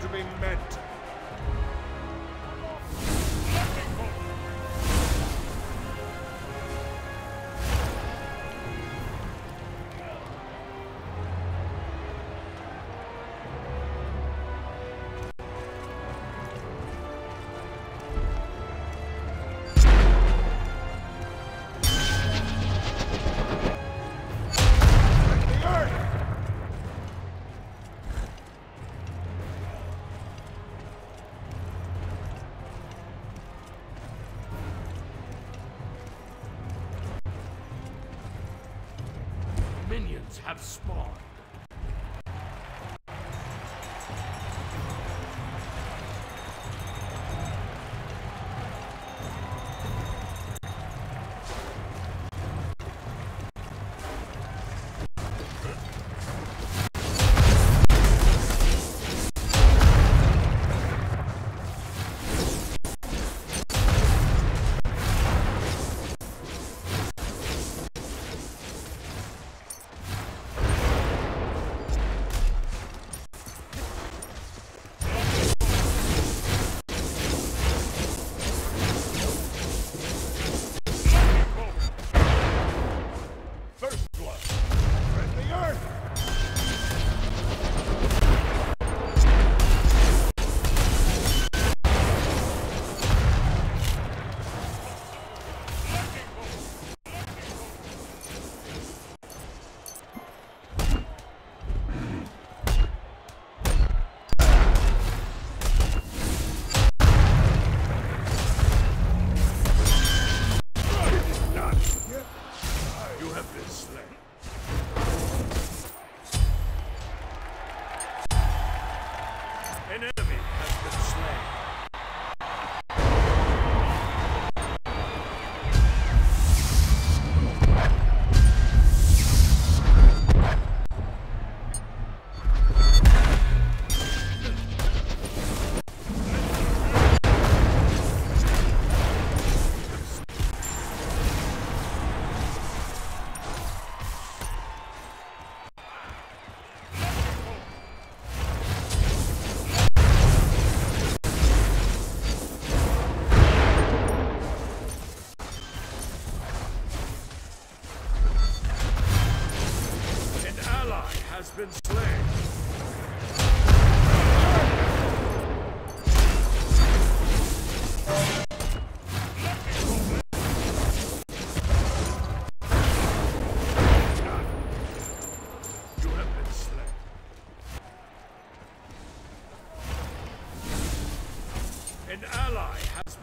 to be met. have spawned.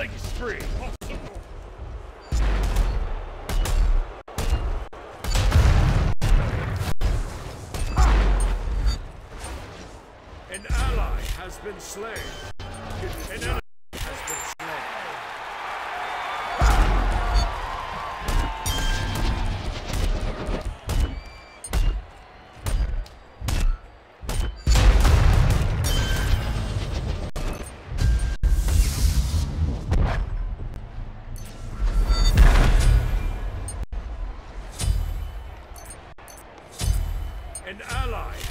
killing spree. An ally has been slain.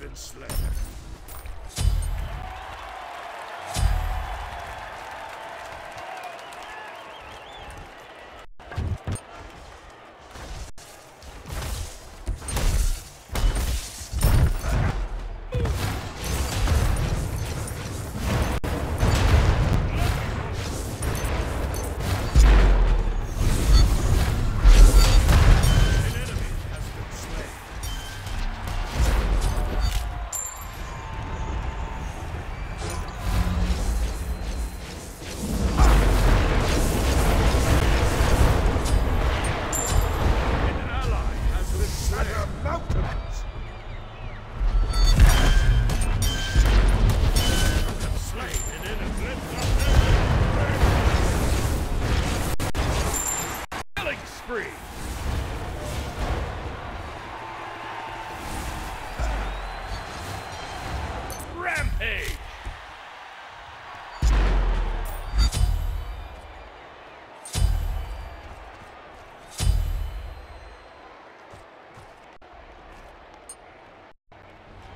been slain.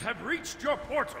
have reached your portal.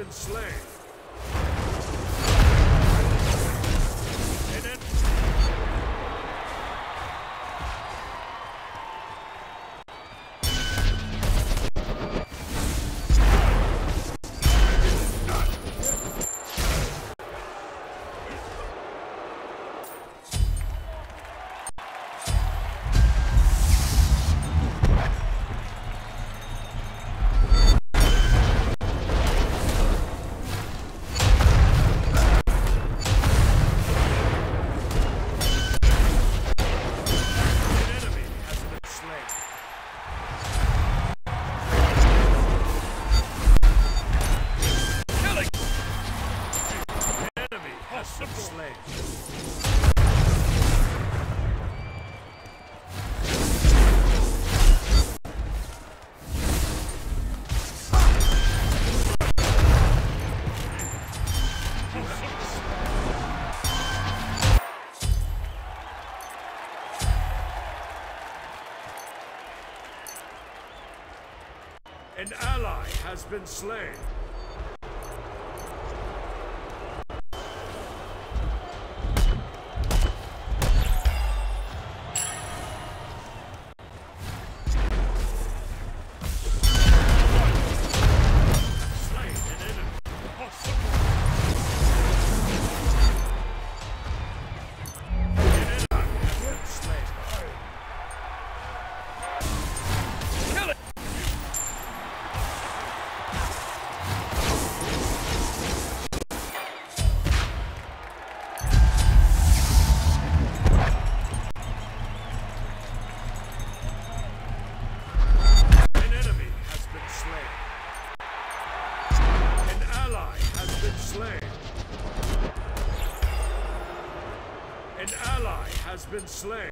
Been slain. Been slain. Been slain.